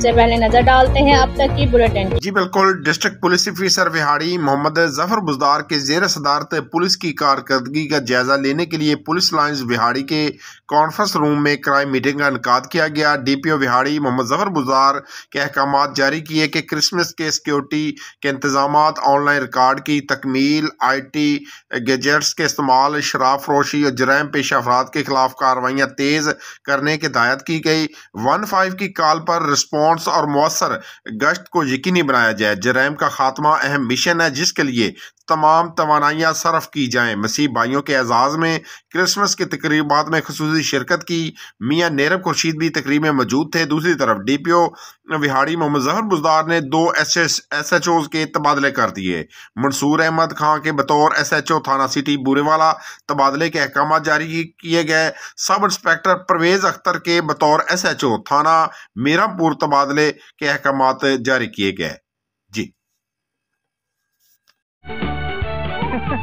सबसे पहले नज़र डालते हैं अब तक की बुलेटिन जी बिल्कुल, district police officer Vehari Muhammad Zafar Buzdar के जेर सदारत पुलिस की कारकर्दगी का जायजा लेने के लिए पुलिस लाइन्स विहाड़ी के कॉन्फ्रेंस रूम में क्राइम मीटिंग का इनका किया गया। D P O Vehari Muhammad Zafar Buzdar के अहकाम जारी किए कि क्रिसमस के सिक्योरिटी के इंतज़ाम ऑनलाइन रिकॉर्ड की तकमील आई टी गैजेट्स के इस्तेमाल, शराब फरोशी और जराम पेशा अफराद के खिलाफ कार्रवाइयाँ तेज़ करने की हिदायत की गई। वन फाइव की कॉल पर रिस्पॉन्स और मौसर गश्त को यकीनी बनाया जाए। जराइम का खात्मा अहम मिशन है, जिसके लिए तमाम तोानाइयाँ सरफ की जाएँ। मसीह भाइयों के एजाज़ में क्रिसमस की तकरीबा में खसूस शिरकत की। मियाँ नेरब खुर्शीद भी तकरीब में मौजूद थे। दूसरी तरफ़ D P O Vehari Muhammad जहर बुजदार ने दो S S S H Os के तबादले कर दिए। मंसूर अहमद खां के बतौर एस एच ओ थाना सिटी बुरेवाला तबादले के अहकाम जारी किए गए। सब इंस्पेक्टर परवेज़ अख्तर के बतौर एस एच ओ थाना मीरापुर तबादले के अहकाम जारी किए गए।